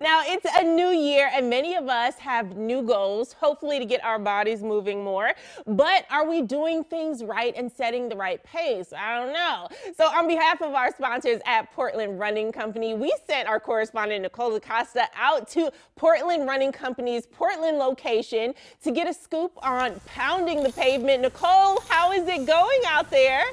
Now, it's a new year, and many of us have new goals, hopefully, to get our bodies moving more. But are we doing things right and setting the right pace? I don't know. So, on behalf of our sponsors at Portland Running Company, we sent our correspondent Nicole Acosta out to Portland Running Company's Portland location to get a scoop on pounding the pavement. Nicole, how is it going out there?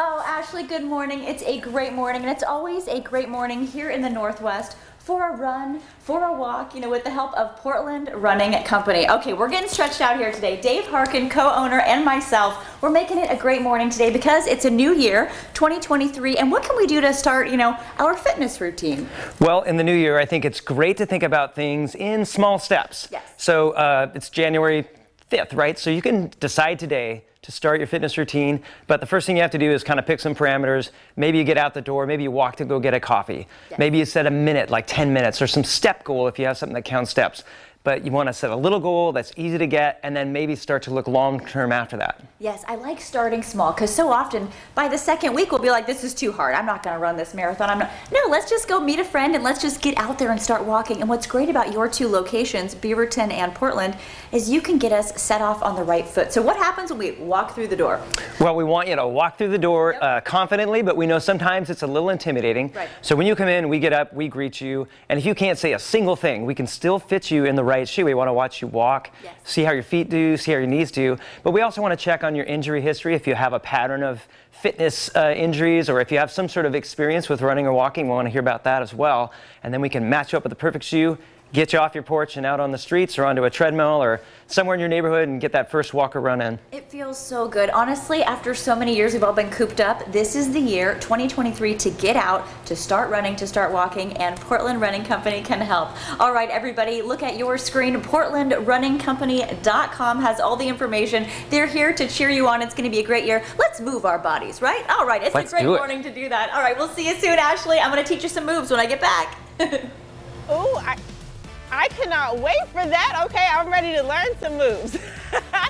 Oh, Ashley, good morning. It's a great morning, and it's always a great morning here in the Northwest for a run, for a walk, you know, with the help of Portland Running Company. Okay, we're getting stretched out here today. Dave Harkin, co-owner, and myself, we're making it a great morning today because it's a new year, 2023, and what can we do to start, you know, our fitness routine? Well, in the new year, I think it's great to think about things in small steps. Yes. So uh, it's January 5th, right? So you can decide today to start your fitness routine. But the first thing you have to do is kind of pick some parameters. Maybe you get out the door, maybe you walk to go get a coffee. Yes. Maybe you set a minute, like 10 minutes, or some step goal if you have something that counts steps but you want to set a little goal that's easy to get and then maybe start to look long term after that. Yes, I like starting small because so often by the second week we'll be like, this is too hard. I'm not going to run this marathon. I'm not. No, let's just go meet a friend and let's just get out there and start walking. And what's great about your two locations, Beaverton and Portland, is you can get us set off on the right foot. So what happens when we walk through the door? Well, we want you to walk through the door Yep. uh, confidently, but we know sometimes it's a little intimidating. Right. So when you come in, we get up, we greet you, and if you can't say a single thing, we can still fit you in the right shoe. We want to watch you walk, Yes. see how your feet do, see how your knees do, but we also want to check on your injury history if you have a pattern of fitness uh, injuries or if you have some sort of experience with running or walking, we want to hear about that as well. And then we can match you up with the perfect shoe get you off your porch and out on the streets or onto a treadmill or somewhere in your neighborhood and get that first walk or run in. It feels so good. Honestly, after so many years we've all been cooped up, this is the year 2023 to get out, to start running, to start walking, and Portland Running Company can help. All right, everybody, look at your screen. PortlandRunningCompany.com has all the information. They're here to cheer you on. It's going to be a great year. Let's move our bodies, right? All right, it's Let's a great it. morning to do that. All right, we'll see you soon, Ashley. I'm going to teach you some moves when I get back. Oh, I, I cannot wait for that. Okay, I'm ready to learn some moves.